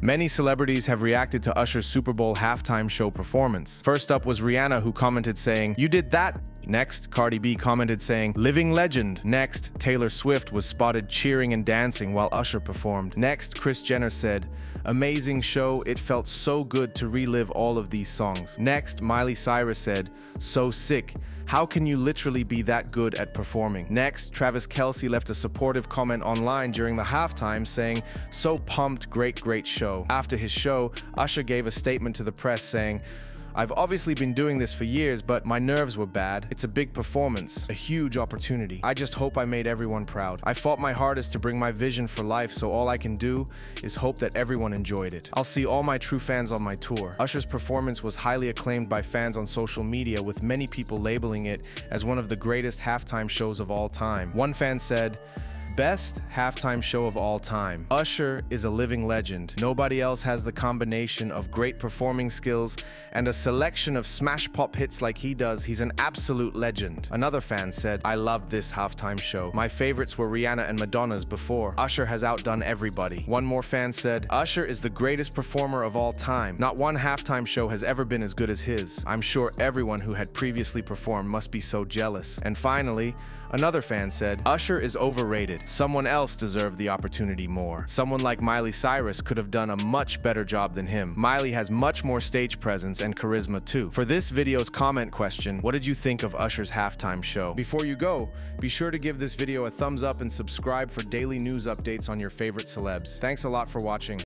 Many celebrities have reacted to Usher's Super Bowl halftime show performance. First up was Rihanna, who commented saying, You did that. Next, Cardi B commented saying, Living legend. Next, Taylor Swift was spotted cheering and dancing while Usher performed. Next, Kris Jenner said, Amazing show, it felt so good to relive all of these songs. Next, Miley Cyrus said, So sick. How can you literally be that good at performing? Next, Travis Kelce left a supportive comment online during the halftime saying, So pumped, great, great show. After his show, Usher gave a statement to the press saying, I've obviously been doing this for years, but my nerves were bad. It's a big performance, a huge opportunity. I just hope I made everyone proud. I fought my hardest to bring my vision for life, so all I can do is hope that everyone enjoyed it. I'll see all my true fans on my tour. Usher's performance was highly acclaimed by fans on social media, with many people labeling it as one of the greatest halftime shows of all time. One fan said, Best halftime show of all time. Usher is a living legend. Nobody else has the combination of great performing skills and a selection of smash pop hits like he does. He's an absolute legend. Another fan said, I love this halftime show. My favorites were Rihanna and Madonna's before. Usher has outdone everybody. One more fan said, Usher is the greatest performer of all time. Not one halftime show has ever been as good as his. I'm sure everyone who had previously performed must be so jealous. And finally, another fan said, Usher is overrated. Someone else deserved the opportunity more. Someone like Miley Cyrus could have done a much better job than him. Miley has much more stage presence and charisma too. For this video's comment question, what did you think of Usher's halftime show? Before you go, be sure to give this video a thumbs up and subscribe for daily news updates on your favorite celebs. Thanks a lot for watching.